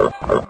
Ha ha ha.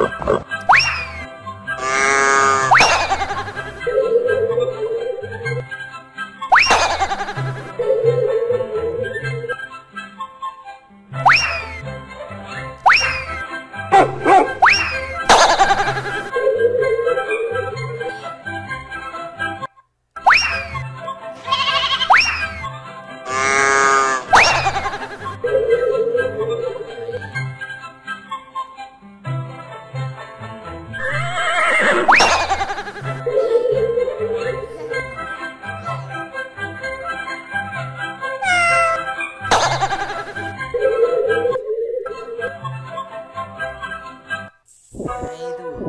Oh. ಐದು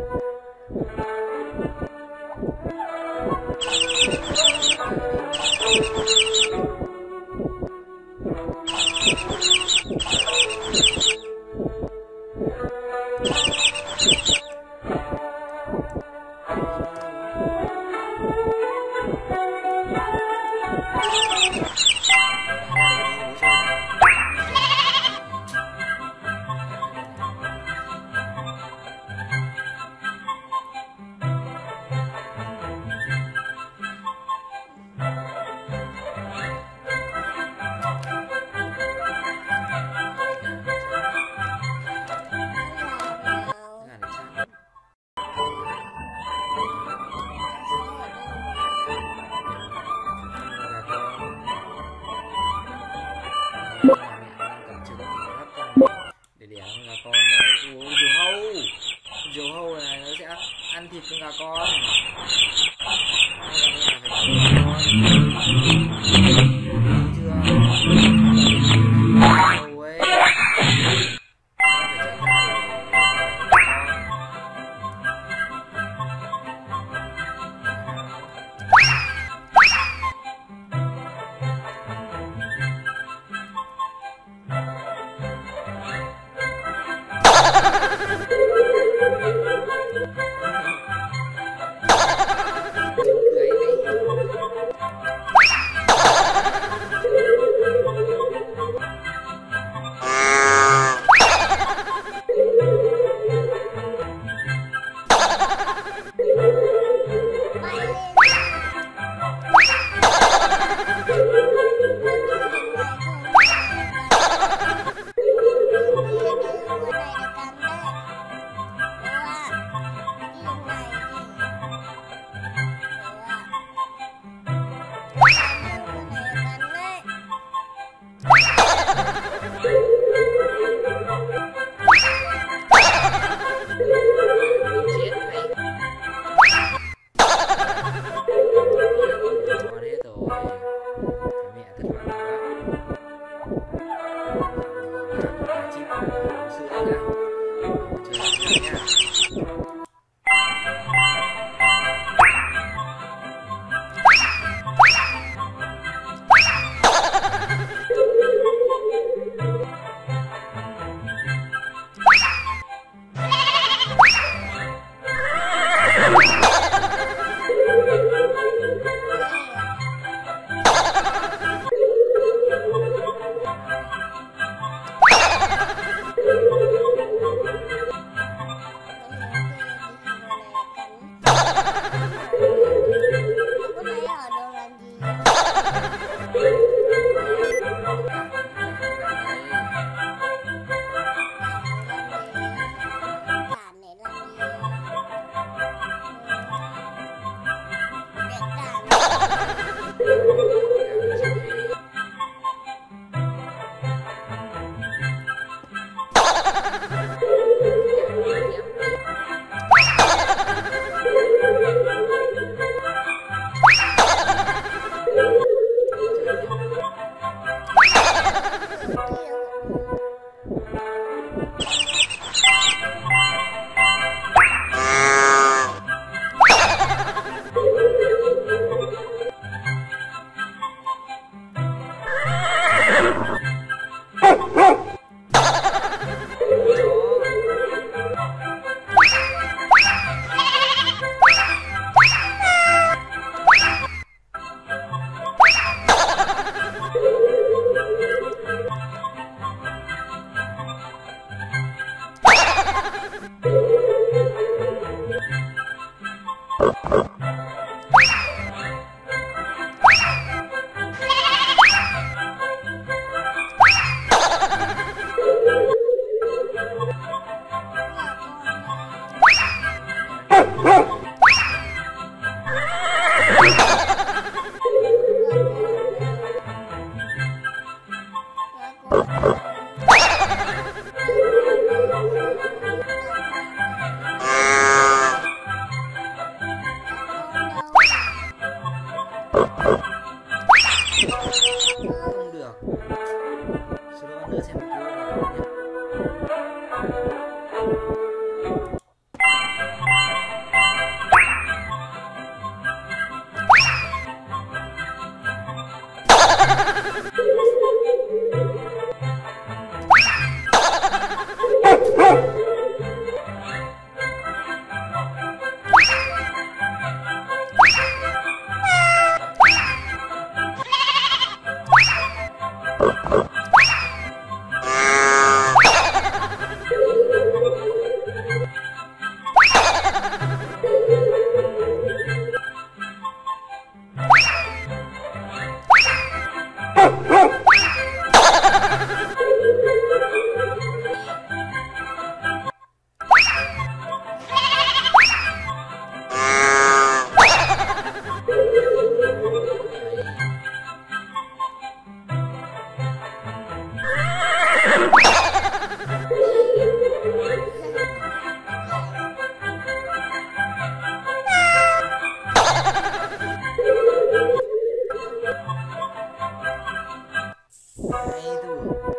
ఐదు